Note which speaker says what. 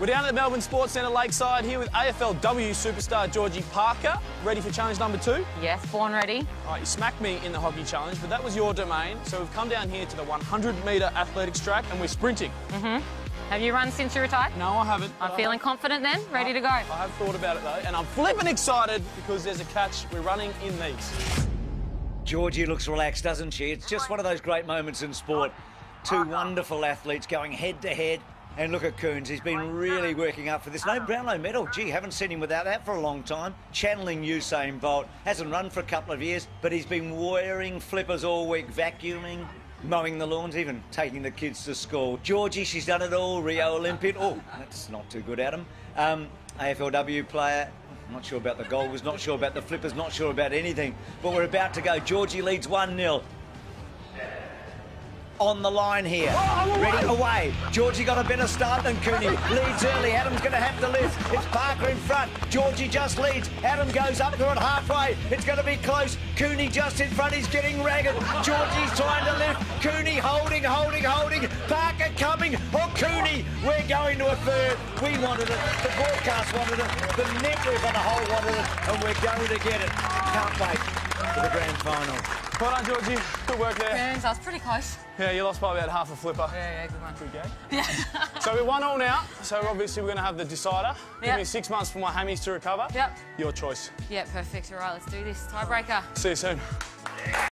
Speaker 1: We're down at the Melbourne Sports Centre Lakeside here with AFLW superstar Georgie Parker. Ready for challenge number two?
Speaker 2: Yes, born ready.
Speaker 1: All right, you smacked me in the hockey challenge, but that was your domain. So we've come down here to the 100 metre athletics track and we're sprinting. Mhm.
Speaker 2: Have you run since you retired?
Speaker 1: No, I haven't.
Speaker 2: I'm feeling
Speaker 1: have-
Speaker 2: confident then, ready to go.
Speaker 1: I have thought about it though, and I'm flipping excited because there's a catch. We're running in these.
Speaker 3: Georgie looks relaxed, doesn't she? It's just one of those great moments in sport. Two wonderful athletes going head to head. And look at Coons, he's been really working up for this. No Brownlow medal. Gee, haven't seen him without that for a long time. Channeling Usain Bolt. Hasn't run for a couple of years, but he's been wearing flippers all week, vacuuming, mowing the lawns, even taking the kids to school. Georgie, she's done it all. Rio Olympic. Oh, that's not too good, Adam. Um, AFLW player. Not sure about the goal, was not sure about the flippers, not sure about anything. But we're about to go. Georgie leads 1 0. On the line here. Oh, Ready away. Georgie got a better start than Cooney. Leads early. Adam's going to have to lift. It's Parker in front. Georgie just leads. Adam goes up to it halfway. It's going to be close. Cooney just in front. He's getting ragged. Georgie's trying to lift. Cooney holding, holding, holding. Parker coming. Oh, Cooney. We're going to a third. We wanted it. The broadcast wanted it. The network on the whole wanted it. And we're going to get it. Can't wait for the grand final.
Speaker 1: Well done, Georgie. Good work there.
Speaker 2: Burns, I was pretty close.
Speaker 1: Yeah, you lost by about half a flipper.
Speaker 2: Yeah, yeah, good one.
Speaker 1: Good game. Yeah. so we're one all now. So obviously we're going to have the decider. Give me six months for my hammies to recover.
Speaker 2: Yep.
Speaker 1: Your choice.
Speaker 2: Yeah, perfect. All right, let's do this. Tiebreaker.
Speaker 1: See you soon.